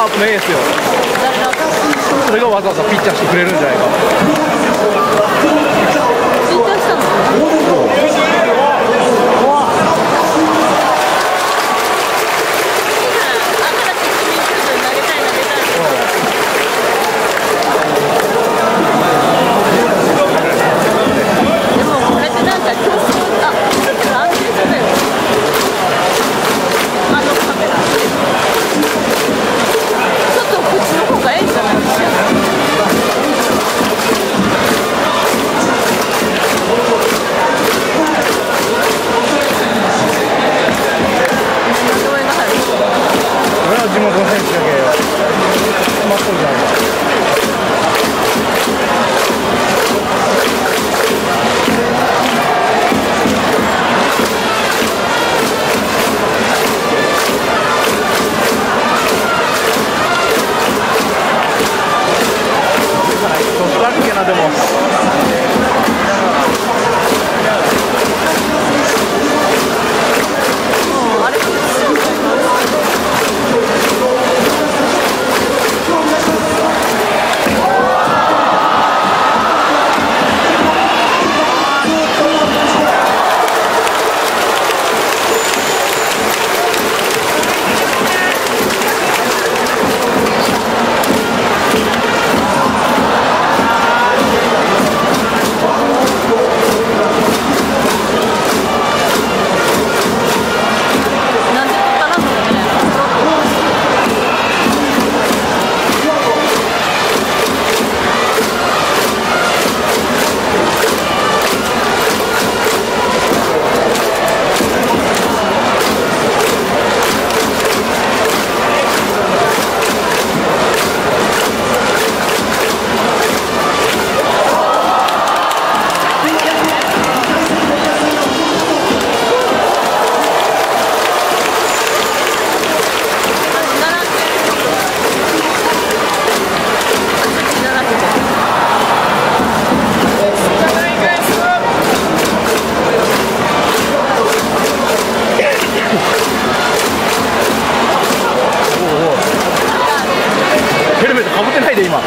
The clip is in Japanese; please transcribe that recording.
カープのエースよ。それがわざわざピッチャーしてくれるんじゃないか。かぶってないで今。